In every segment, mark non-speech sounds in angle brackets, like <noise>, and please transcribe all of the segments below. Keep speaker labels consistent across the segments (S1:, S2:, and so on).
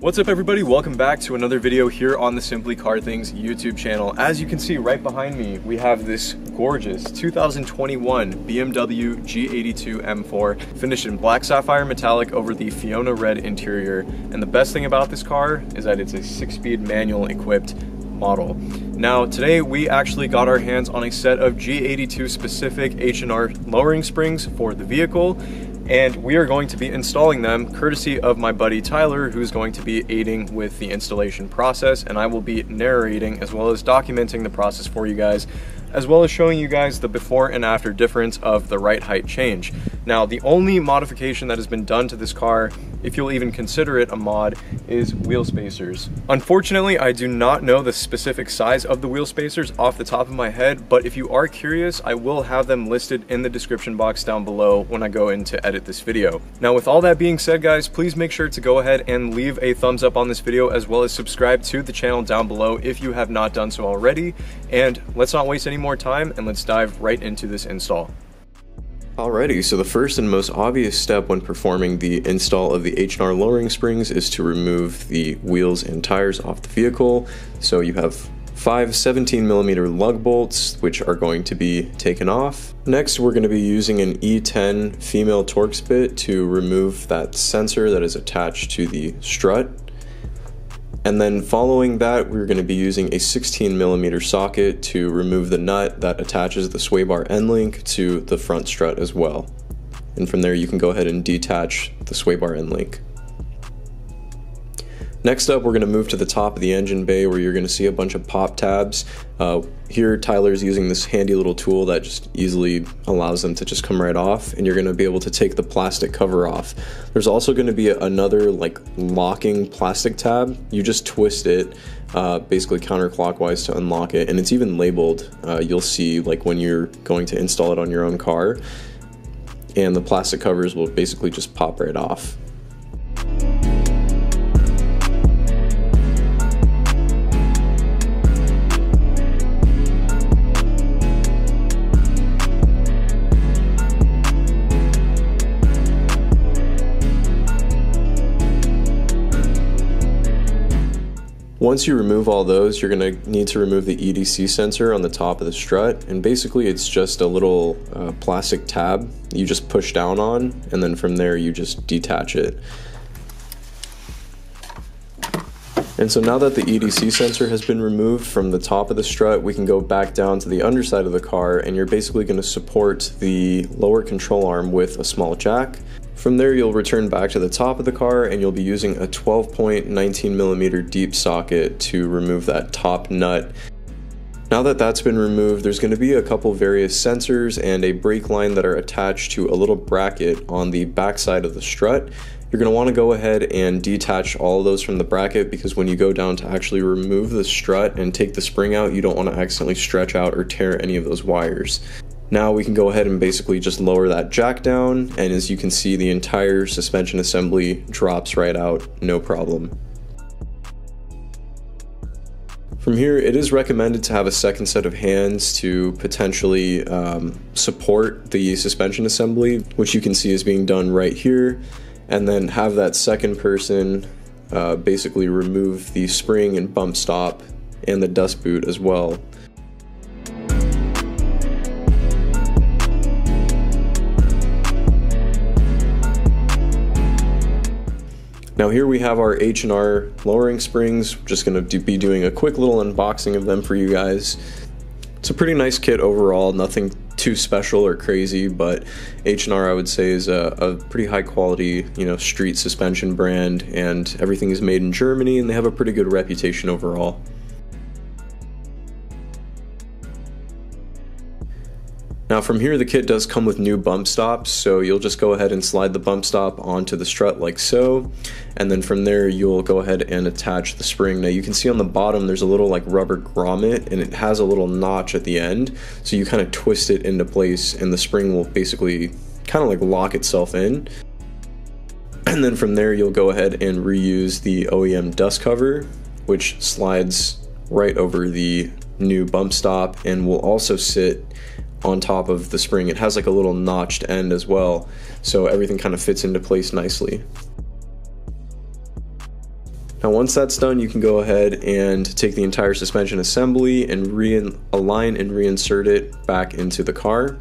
S1: What's up everybody, welcome back to another video here on the Simply Car Things YouTube channel. As you can see right behind me, we have this gorgeous 2021 BMW G82 M4 finished in black sapphire metallic over the Fiona red interior. And the best thing about this car is that it's a six-speed manual equipped model. Now today we actually got our hands on a set of G82 specific H&R lowering springs for the vehicle and we are going to be installing them courtesy of my buddy Tyler who's going to be aiding with the installation process and I will be narrating as well as documenting the process for you guys as well as showing you guys the before and after difference of the ride height change. Now the only modification that has been done to this car if you'll even consider it a mod, is wheel spacers. Unfortunately, I do not know the specific size of the wheel spacers off the top of my head, but if you are curious, I will have them listed in the description box down below when I go in to edit this video. Now with all that being said guys, please make sure to go ahead and leave a thumbs up on this video as well as subscribe to the channel down below if you have not done so already. And let's not waste any more time and let's dive right into this install. Alrighty, so the first and most obvious step when performing the install of the H&R lowering springs is to remove the wheels and tires off the vehicle. So you have five 17 millimeter lug bolts, which are going to be taken off. Next, we're going to be using an E10 female Torx bit to remove that sensor that is attached to the strut. And then following that, we're going to be using a 16 millimeter socket to remove the nut that attaches the sway bar end link to the front strut as well. And from there, you can go ahead and detach the sway bar end link. Next up, we're going to move to the top of the engine bay where you're going to see a bunch of pop tabs. Uh, here, Tyler's using this handy little tool that just easily allows them to just come right off, and you're going to be able to take the plastic cover off. There's also going to be another like locking plastic tab. You just twist it, uh, basically counterclockwise to unlock it, and it's even labeled. Uh, you'll see like when you're going to install it on your own car, and the plastic covers will basically just pop right off. Once you remove all those, you're going to need to remove the EDC sensor on the top of the strut. And basically it's just a little uh, plastic tab you just push down on, and then from there you just detach it. And so now that the EDC sensor has been removed from the top of the strut, we can go back down to the underside of the car and you're basically going to support the lower control arm with a small jack. From there, you'll return back to the top of the car and you'll be using a 12.19 millimeter deep socket to remove that top nut. Now that that's been removed, there's going to be a couple various sensors and a brake line that are attached to a little bracket on the backside of the strut. You're going to want to go ahead and detach all those from the bracket because when you go down to actually remove the strut and take the spring out, you don't want to accidentally stretch out or tear any of those wires. Now we can go ahead and basically just lower that jack down and as you can see the entire suspension assembly drops right out, no problem. From here, it is recommended to have a second set of hands to potentially um, support the suspension assembly, which you can see is being done right here, and then have that second person uh, basically remove the spring and bump stop and the dust boot as well. Now here we have our H&R lowering springs. Just going to do, be doing a quick little unboxing of them for you guys. It's a pretty nice kit overall, nothing too special or crazy, but H&R I would say is a, a, pretty high quality, you know, street suspension brand and everything is made in Germany and they have a pretty good reputation overall. Now from here the kit does come with new bump stops so you'll just go ahead and slide the bump stop onto the strut like so and then from there you'll go ahead and attach the spring. Now you can see on the bottom there's a little like rubber grommet and it has a little notch at the end so you kind of twist it into place and the spring will basically kind of like lock itself in. <clears throat> And then from there you'll go ahead and reuse the OEM dust cover which slides right over the new bump stop and will also sit on top of the spring. It has like a little notched end as well, so everything kind of fits into place nicely. Now once that's done, you can go ahead and take the entire suspension assembly and realign and reinsert it back into the car.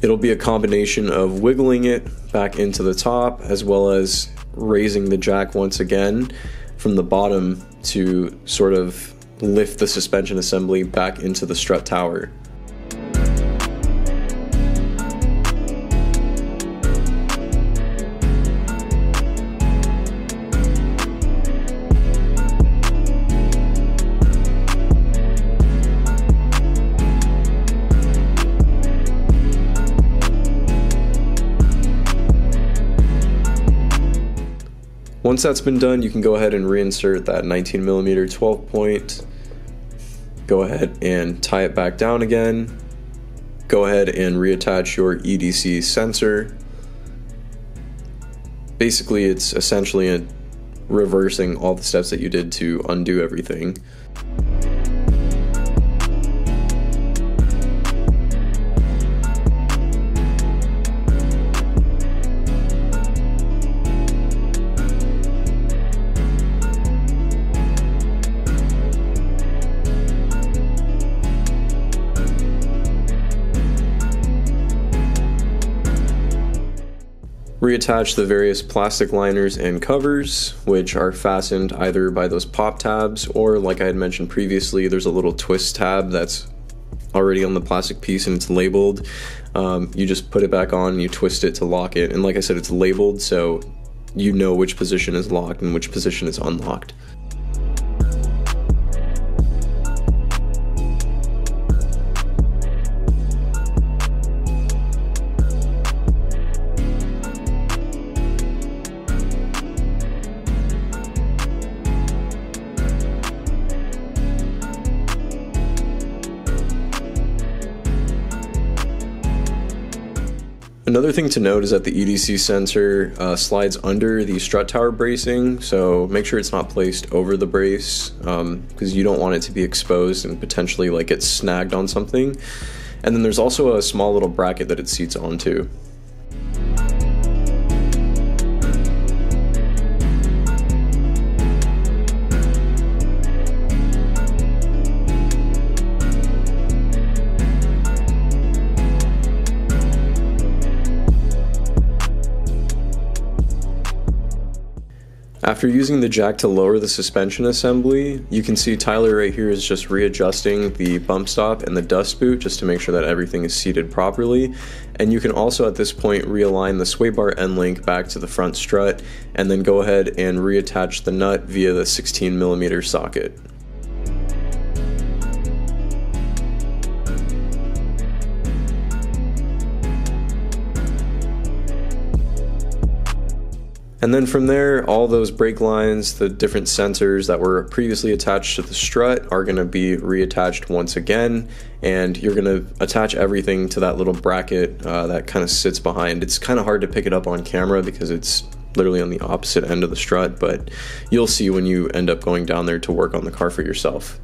S1: It'll be a combination of wiggling it back into the top as well as raising the jack once again from the bottom to sort of lift the suspension assembly back into the strut tower. Once that's been done, you can go ahead and reinsert that 19 millimeter 12 point. Go ahead and tie it back down again. Go ahead and reattach your EDC sensor. Basically, it's essentially reversing all the steps that you did to undo everything. Reattach the various plastic liners and covers, which are fastened either by those pop tabs or, like I had mentioned previously, there's a little twist tab that's already on the plastic piece and it's labeled. Um, you just put it back on, you twist it to lock it, and like I said, it's labeled so you know which position is locked and which position is unlocked. Another thing to note is that the EDC sensor uh, slides under the strut tower bracing, so make sure it's not placed over the brace because um, you don't want it to be exposed and potentially like get snagged on something. And then there's also a small little bracket that it seats onto. After using the jack to lower the suspension assembly, you can see Tyler right here is just readjusting the bump stop and the dust boot just to make sure that everything is seated properly. And you can also at this point realign the sway bar end link back to the front strut and then go ahead and reattach the nut via the 16 millimeter socket. And then from there, all those brake lines, the different sensors that were previously attached to the strut are going to be reattached once again. And you're going to attach everything to that little bracket uh, that kind of sits behind. It's kind of hard to pick it up on camera because it's literally on the opposite end of the strut, but you'll see when you end up going down there to work on the car for yourself.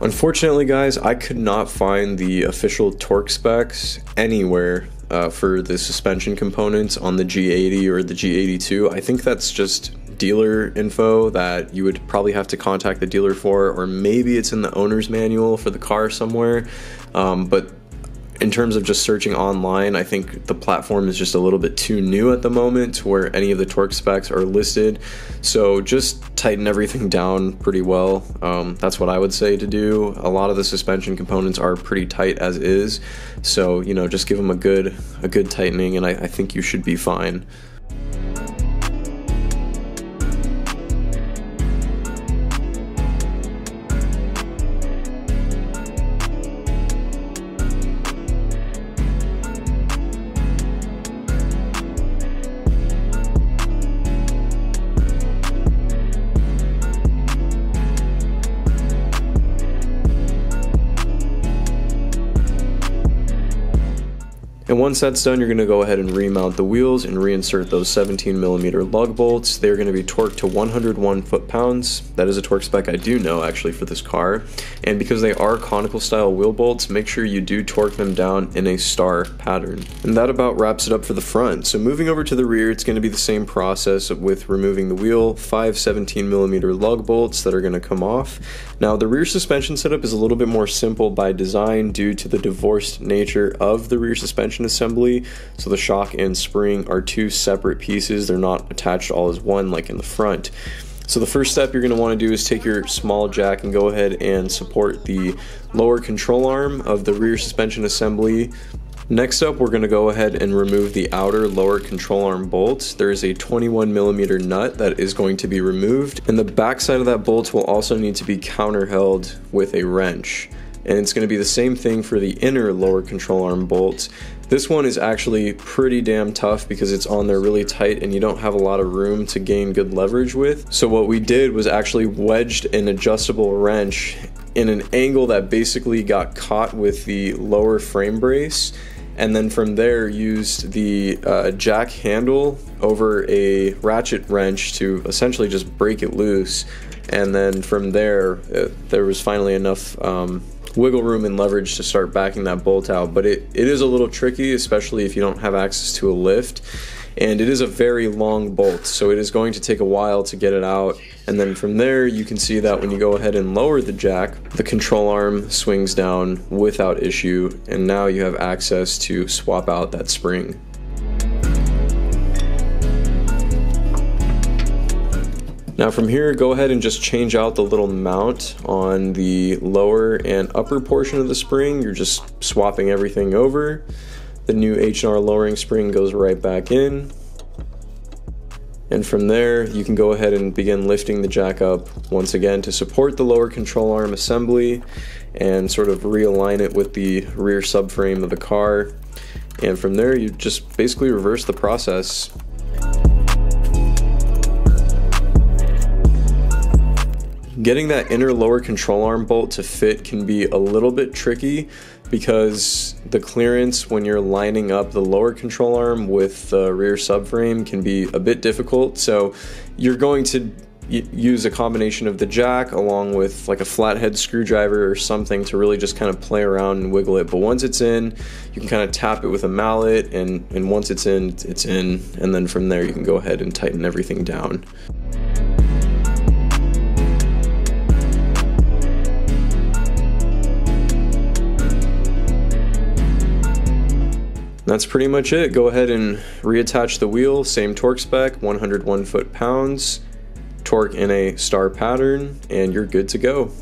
S1: Unfortunately, guys, I could not find the official torque specs anywhere uh, for the suspension components on the G80 or the G82. I think that's just dealer info that you would probably have to contact the dealer for, or maybe it's in the owner's manual for the car somewhere. Um, but in terms of just searching online, I think the platform is just a little bit too new at the moment where any of the torque specs are listed. So just tighten everything down pretty well. Um, that's what I would say to do. A lot of the suspension components are pretty tight as is. So, you know, just give them a good, a good tightening and I, I think you should be fine. And once that's done, you're going to go ahead and remount the wheels and reinsert those 17 millimeter lug bolts. They're going to be torqued to 101 foot-pounds. That is a torque spec I do know actually for this car. And because they are conical style wheel bolts, make sure you do torque them down in a star pattern. And that about wraps it up for the front. So moving over to the rear, it's going to be the same process with removing the wheel, five 17 millimeter lug bolts that are going to come off. Now the rear suspension setup is a little bit more simple by design due to the divorced nature of the rear suspension suspension assembly. So the shock and spring are two separate pieces. They're not attached all as one like in the front. So the first step you're going to want to do is take your small jack and go ahead and support the lower control arm of the rear suspension assembly. Next up, we're going to go ahead and remove the outer lower control arm bolts. There is a 21 millimeter nut that is going to be removed, and the back side of that bolt will also need to be counter held with a wrench and it's going to be the same thing for the inner lower control arm bolts. This one is actually pretty damn tough because it's on there really tight and you don't have a lot of room to gain good leverage with. So what we did was actually wedged an adjustable wrench in an angle that basically got caught with the lower frame brace and then from there used the uh, jack handle over a ratchet wrench to essentially just break it loose and then from there uh, there was finally enough um, wiggle room and leverage to start backing that bolt out. But it, it is a little tricky, especially if you don't have access to a lift. And it is a very long bolt, so it is going to take a while to get it out. And then from there, you can see that when you go ahead and lower the jack, the control arm swings down without issue, and now you have access to swap out that spring. Now from here, go ahead and just change out the little mount on the lower and upper portion of the spring. You're just swapping everything over. The new H&R lowering spring goes right back in. And from there, you can go ahead and begin lifting the jack up once again to support the lower control arm assembly and sort of realign it with the rear subframe of the car. And from there, you just basically reverse the process Getting that inner lower control arm bolt to fit can be a little bit tricky because the clearance when you're lining up the lower control arm with the rear subframe can be a bit difficult. So you're going to use a combination of the jack along with like a flathead screwdriver or something to really just kind of play around and wiggle it. But once it's in, you can kind of tap it with a mallet and, and once it's in, it's in. And then from there, you can go ahead and tighten everything down. That's pretty much it. Go ahead and reattach the wheel, same torque spec, 101 foot-pounds, torque in a star pattern, and you're good to go.